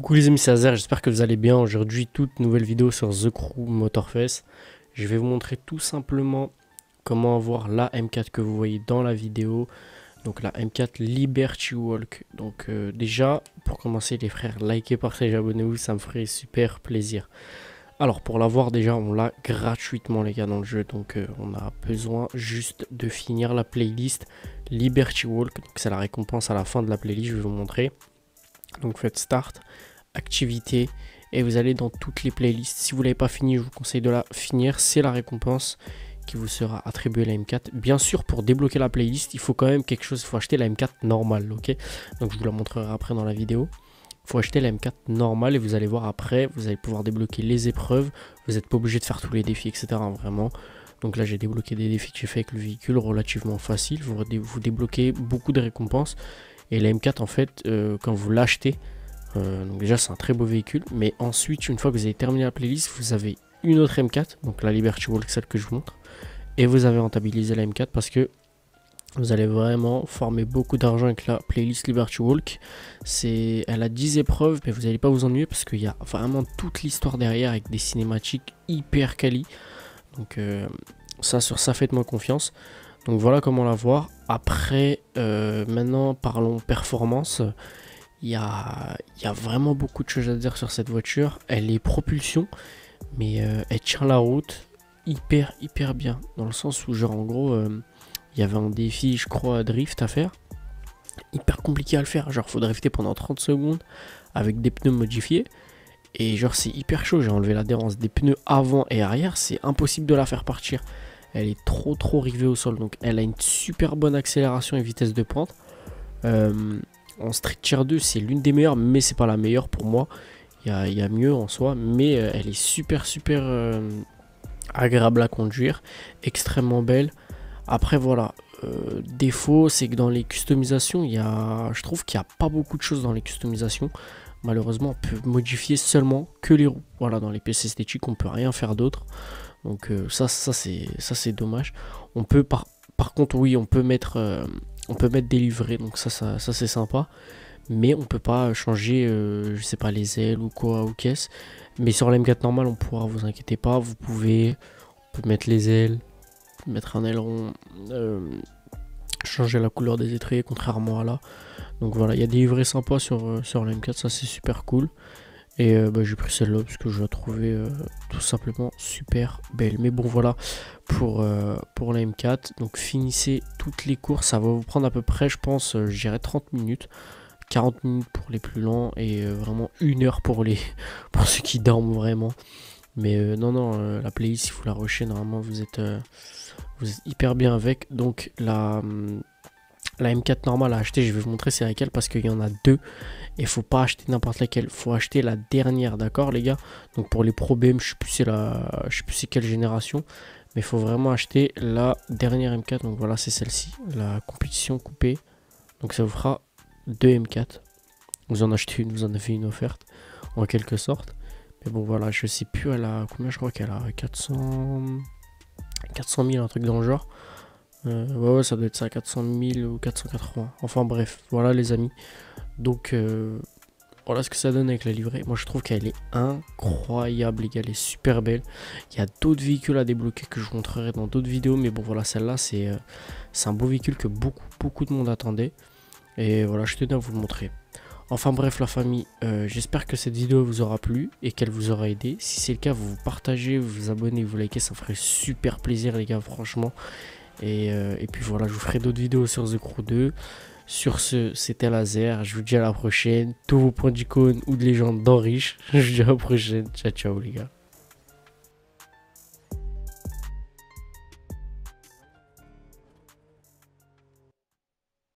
Coucou les amis, c'est Azer, j'espère que vous allez bien. Aujourd'hui, toute nouvelle vidéo sur The Crew Motorfest. Je vais vous montrer tout simplement comment avoir la M4 que vous voyez dans la vidéo. Donc la M4 Liberty Walk. Donc euh, déjà, pour commencer les frères, likez, partagez, abonnez-vous, ça me ferait super plaisir. Alors pour l'avoir déjà, on l'a gratuitement les gars dans le jeu. Donc euh, on a besoin juste de finir la playlist Liberty Walk. Donc c'est la récompense à la fin de la playlist, je vais vous montrer. Donc faites start, activité et vous allez dans toutes les playlists. Si vous l'avez pas fini, je vous conseille de la finir. C'est la récompense qui vous sera attribuée la M4. Bien sûr, pour débloquer la playlist, il faut quand même quelque chose. Il faut acheter la M4 normale, ok? Donc je vous la montrerai après dans la vidéo. Il faut acheter la M4 normale et vous allez voir après, vous allez pouvoir débloquer les épreuves. Vous n'êtes pas obligé de faire tous les défis, etc. vraiment. Donc là, j'ai débloqué des défis que j'ai fait avec le véhicule relativement facile. Vous, vous débloquez beaucoup de récompenses. Et la M4, en fait, euh, quand vous l'achetez, euh, donc déjà c'est un très beau véhicule, mais ensuite, une fois que vous avez terminé la playlist, vous avez une autre M4, donc la Liberty Walk, celle que je vous montre, et vous avez rentabilisé la M4 parce que vous allez vraiment former beaucoup d'argent avec la playlist Liberty Walk. Elle a 10 épreuves, mais vous n'allez pas vous ennuyer parce qu'il y a vraiment toute l'histoire derrière avec des cinématiques hyper quali. Donc euh, ça, sur ça, faites-moi confiance. Donc voilà comment la voir. Après, euh, maintenant parlons performance. Il y a, y a, vraiment beaucoup de choses à dire sur cette voiture. Elle est propulsion, mais euh, elle tient la route hyper hyper bien. Dans le sens où genre en gros, euh, il y avait un défi, je crois, drift à faire. Hyper compliqué à le faire. Genre faut drifter pendant 30 secondes avec des pneus modifiés. Et genre c'est hyper chaud, j'ai enlevé l'adhérence des pneus avant et arrière, c'est impossible de la faire partir. Elle est trop trop rivée au sol. Donc elle a une super bonne accélération et vitesse de pointe. Euh, en Street Tier 2, c'est l'une des meilleures, mais c'est pas la meilleure pour moi. Il y a, mieux en soi, mais euh, elle est super super euh, agréable à conduire, extrêmement belle. Après voilà, défaut, c'est que dans les customisations, il y a, je trouve qu'il n'y a pas beaucoup de choses dans les customisations. Malheureusement, on peut modifier seulement que les roues. Voilà, dans les pièces esthétiques, on peut rien faire d'autre. Donc euh, ça, ça c'est ça c'est dommage. On peut par, par contre oui on peut mettre euh, on peut mettre des livrets donc ça ça, c'est sympa. Mais on peut pas changer euh, je sais pas les ailes ou quoi ou qu'est-ce. Mais sur l'M4 normal on pourra vous inquiétez pas vous pouvez mettre les ailes mettre un aileron changer la couleur des étriers contrairement à là. Donc voilà il y a des livrets sympas sur sur l'M4 ça c'est super cool. Et euh, bah, j'ai pris celle-là parce que je la trouvais euh, tout simplement super belle. Mais bon voilà pour, euh, pour la M4. Donc finissez toutes les courses. Ça va vous prendre à peu près je pense je dirais 30 minutes. 40 minutes pour les plus lents et vraiment une heure pour les pour ceux qui dorment vraiment. Mais non non la playlist si vous la rushez normalement vous êtes vous êtes hyper bien avec. Donc la hum, la M4 normale à acheter, je vais vous montrer c'est laquelle parce qu'il y en a deux. Et faut pas acheter n'importe laquelle, faut acheter la dernière, d'accord les gars? Donc pour les Pro BM, je sais plus c'est la je sais plus c'est quelle génération, mais faut vraiment acheter la dernière M4. Donc voilà, c'est celle-ci, la compétition coupée. Donc ça vous fera deux M4. Vous en achetez une, vous en avez une offerte en quelque sorte. Mais bon voilà, je sais plus elle a combien je crois qu'elle a 400 400 000 un truc dans le genre. Euh, ouais, ouais, ça doit être ça, 400 000 ou 480. Enfin bref, voilà les amis. Donc euh, voilà ce que ça donne avec la livrée. Moi je trouve qu'elle est incroyable, les gars, elle est super belle. Il y a d'autres véhicules à débloquer que je vous montrerai dans d'autres vidéos. Mais bon voilà, celle-là c'est euh, un beau véhicule que beaucoup, beaucoup de monde attendait. Et voilà, je tenais à vous le montrer. Enfin bref la famille, j'espère que cette vidéo vous aura plu et qu'elle vous aura aidé. Si c'est le cas, vous vous partagez, vous vous abonnez, vous likez, ça ferait super plaisir les gars, franchement. Euh, et, puis voilà, je vous ferai d'autres vidéos sur The Crew 2. Sur ce, c'était Laser. Je vous dis à la prochaine. Tous vos points d'icône ou de légende dans Riche. Je vous dis à la prochaine. Ciao, ciao les gars.